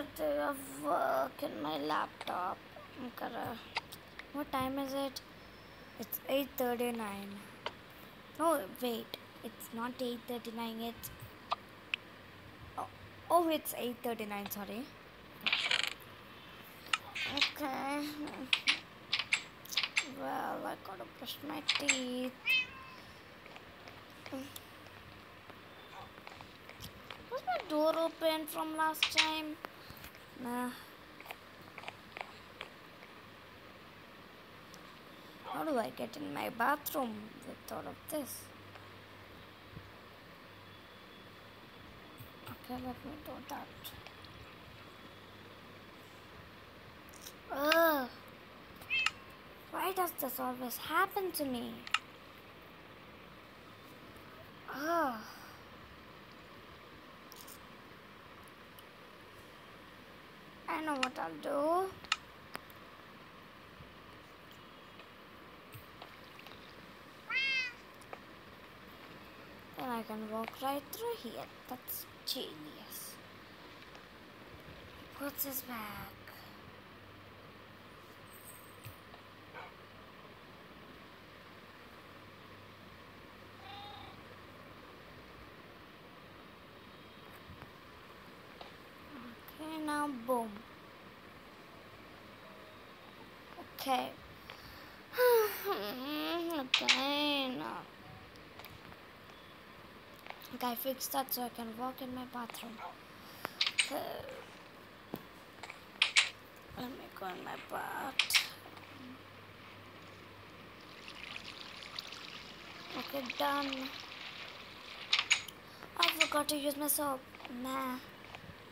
another day of work in my laptop. I'm gonna. What time is it? It's 8:39. No, wait. It's not 8:39. It's oh, oh it's 8:39. Sorry. Okay. Well, I gotta brush my teeth. Was my door open from last time? Nah. How do I get in my bathroom with all of this? Okay, let me do that. Ugh. Why does this always happen to me? Ugh. I know what I'll do. Then I can walk right through here. That's genius. What's his back? Okay, now boom. Okay. okay, I fixed that so I can walk in my bathroom. Let me go in my bath. Okay, done. I forgot to use my soap. Nah.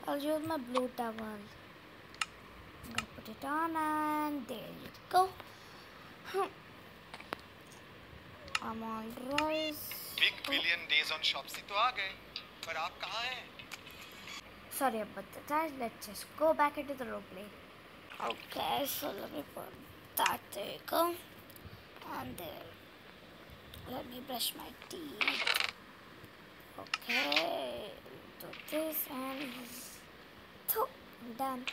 I'll use my blue towel I'm gonna put it on and there you go. I'm all rise. Big billion days on Shopsy तो आ गए पर आप कहाँ हैं Sorry about the time. Let's just go back into the roleplay. Okay, so let me put that. There you go. And there. Let me brush my teeth. Okay. Do this and. Two. I'm done.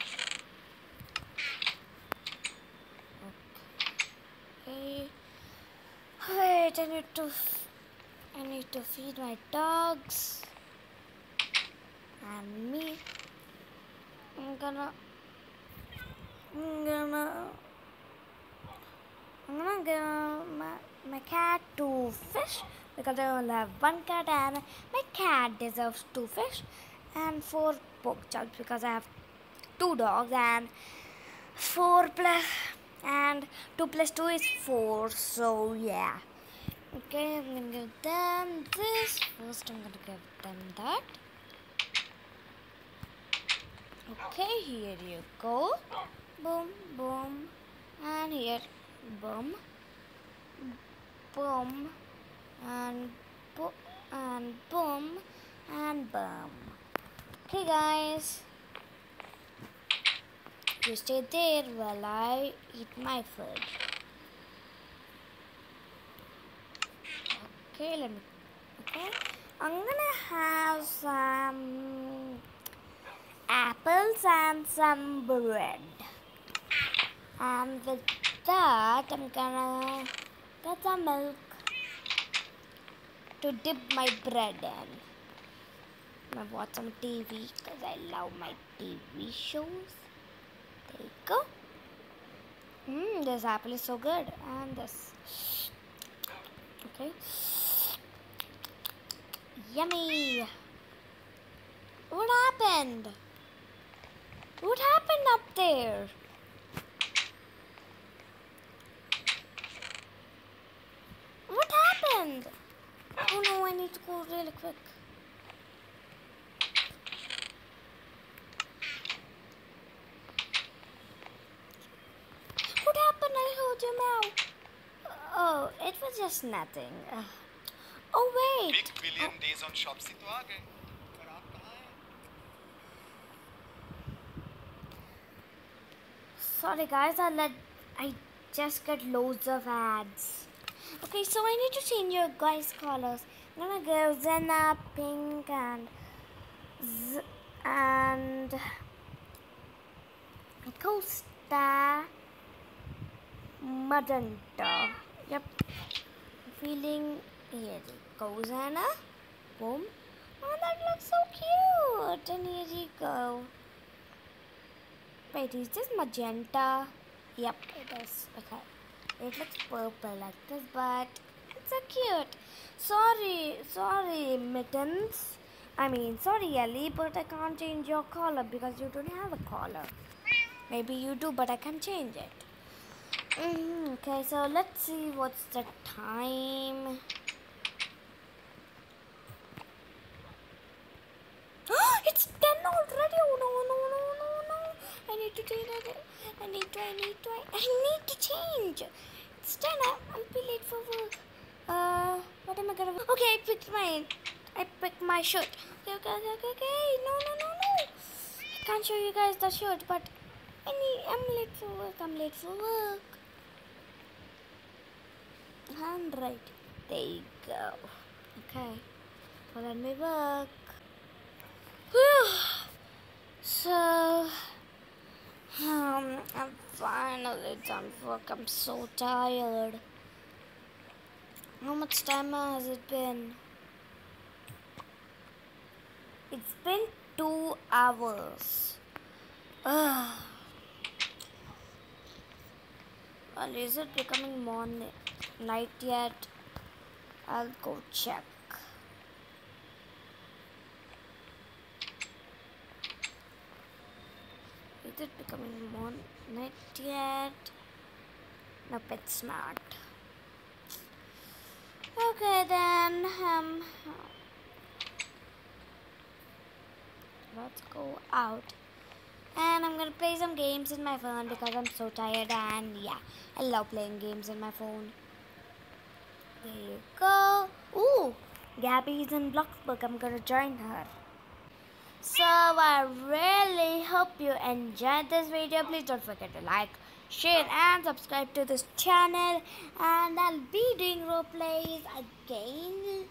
I need to. I need to feed my dogs and me. I'm gonna, I'm gonna, I'm gonna give my, my cat two fish because I only have one cat and my cat deserves two fish and four pork chops because I have two dogs and four plus and two plus two is four. So yeah. Okay, I'm gonna give them this. First, I'm gonna give them that. Okay, here you go. Boom, boom. And here, boom. Boom. And boom. And boom. And boom. Okay, guys. You stay there while I eat my food. Okay. I'm gonna have some apples and some bread. And with that, I'm gonna get some milk to dip my bread in. I'm gonna watch some TV because I love my TV shows. There you go. Mmm, this apple is so good. And this. Okay. Yummy. What happened? What happened up there? What happened? Oh no, I need to go really quick. What happened? I heard your mouth. Oh, it was just nothing. Uh, oh wait. Big billion days on Shopsy तो आ गए पर आप कहाँ हैं Sorry guys, I let I just get loads of ads. Okay, so I need to change your guys' colors. I'm gonna go Zena pink and Z- and Costa Magenta. Yep. Feeling here it goes, Anna. Boom. Oh, that looks so cute. And here you go. Wait, is this magenta? Yep, it is. Okay. It looks purple like this, but it's so cute. Sorry, sorry, mittens. I mean, sorry, Ellie, but I can't change your collar because you don't have a collar. Maybe you do, but I can change it. Mhm, okay, so let's see what's the time. it's 10 already. Oh no, no, no, no, no. I to change it. I need to, I need to, I, need to change. It's 10. I, I'll be late for work. Uh, what am I gonna Okay, I picked mine. I picked my shirt. Okay, okay, okay, okay, okay. No, no, no, no. I can't show you guys the shirt, but I need, I'm late for work. I'm late for work. And right, there you go. Okay, well, let me work. Whew. So, um, I'm finally done work. I'm so tired. How much time has it been? It's been two hours. Ugh. Well, is it becoming morning? Night yet? I'll go check. Is it becoming? Night yet? Nope, it's not. Okay then, um, let's go out. And I'm gonna play some games in my phone because I'm so tired and yeah, I love playing games in my phone. There you go. Ooh, Gabby's in Bloxburg. I'm gonna join her. So I really hope you enjoyed this video. Please don't forget to like, share and subscribe to this channel. And I'll be doing role plays again.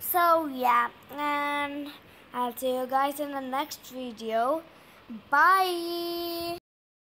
So yeah, and I'll see you guys in the next video. Bye.